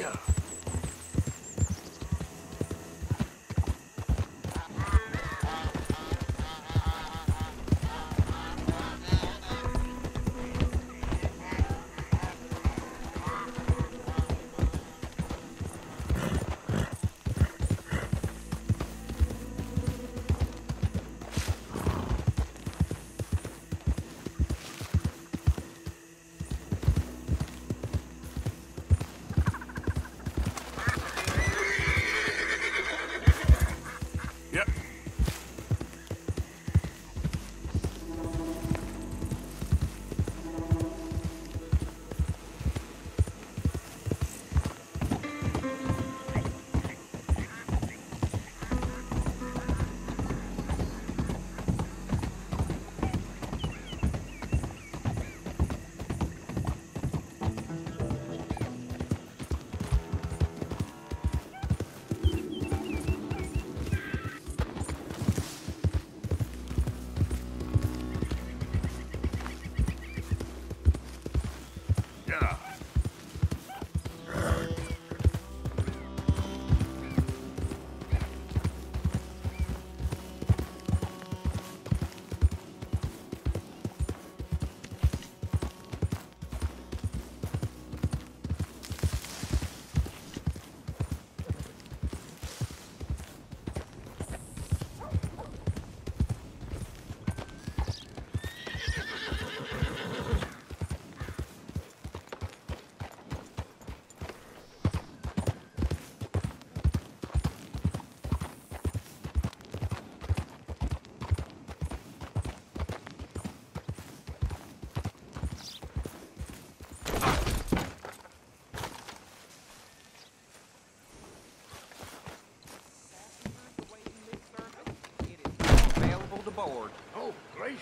Yeah. Available to board. Oh, gracious.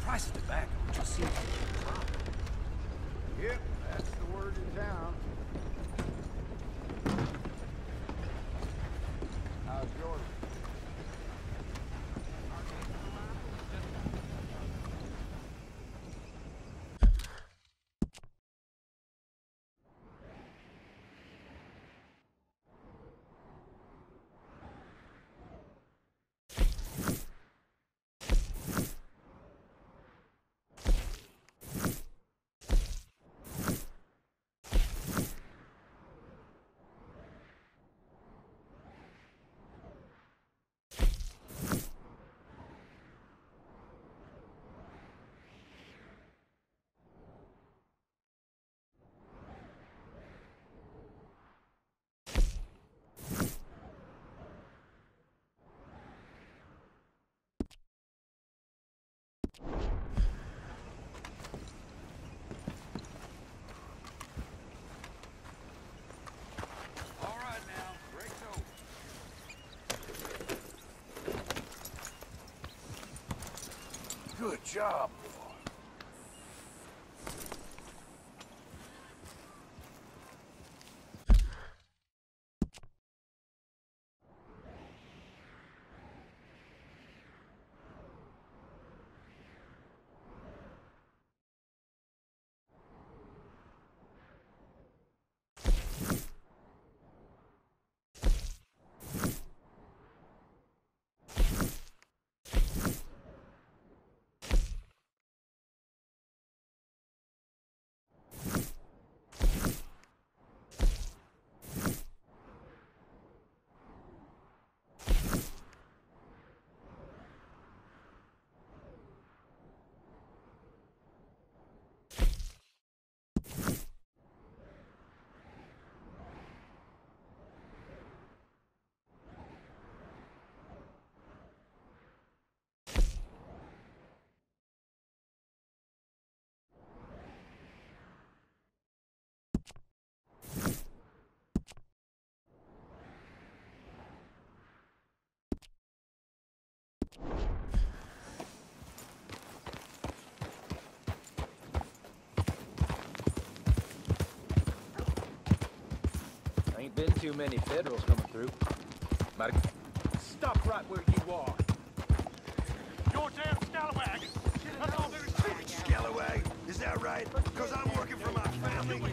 Price of tobacco just seems to be dropping. Yep, that's in town. How's yours? All right now, break's over. Good job, too many federals coming through. Might Stop right where you are. Your damn scalawag! That's all there is to it! Scallowag, is that right? Because I'm working for my family.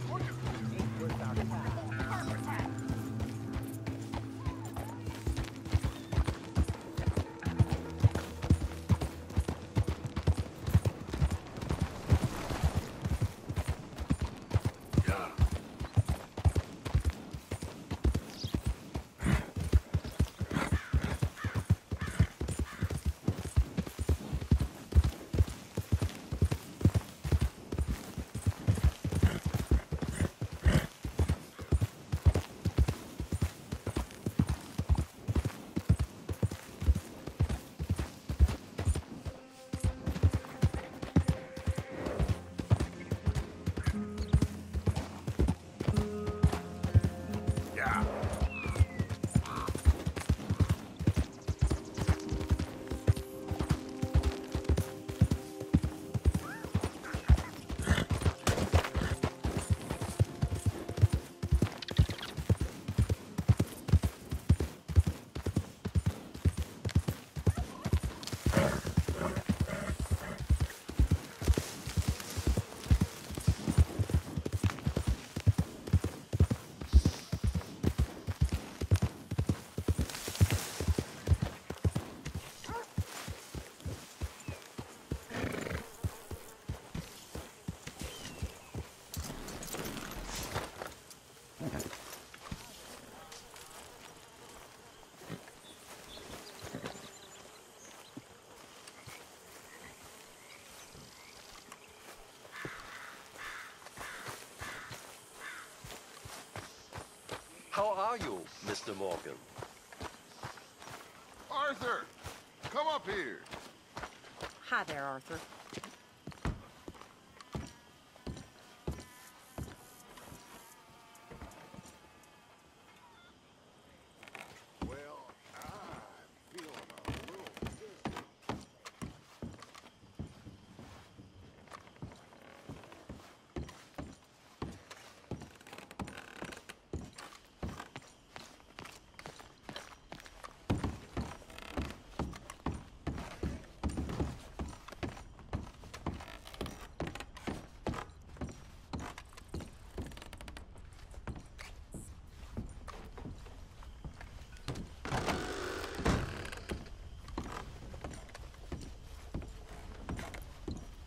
How are you, Mr. Morgan? Arthur! Come up here! Hi there, Arthur.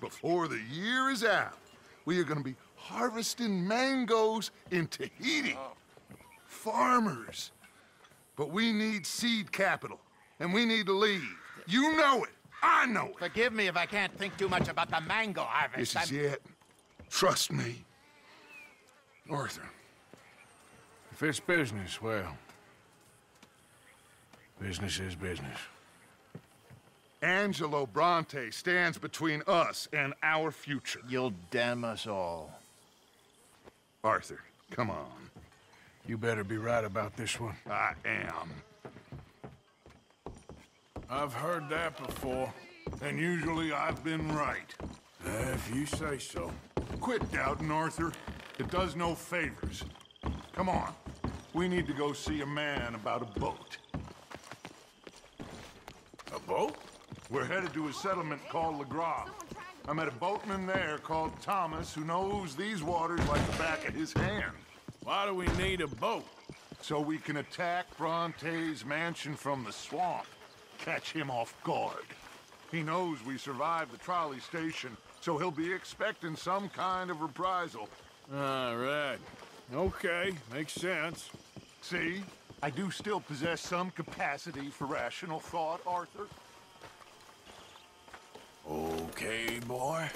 Before the year is out, we are going to be harvesting mangoes in Tahiti. Farmers. But we need seed capital, and we need to leave. You know it. I know it. Forgive me if I can't think too much about the mango harvest. This is I'm- it. Trust me. Arthur. If it's business, well, business is business. Angelo Bronte stands between us and our future. You'll damn us all. Arthur, come on. You better be right about this one. I am. I've heard that before. And usually I've been right. Uh, if you say so. Quit doubting, Arthur. It does no favors. Come on. We need to go see a man about a boat. A boat? We're headed to a settlement called Lagras. I met a boatman there called Thomas who knows these waters like the back of his hand. Why do we need a boat? So we can attack Bronte's mansion from the swamp. Catch him off guard. He knows we survived the trolley station, so he'll be expecting some kind of reprisal. All right. Okay, makes sense. See? I do still possess some capacity for rational thought, Arthur okay, boy?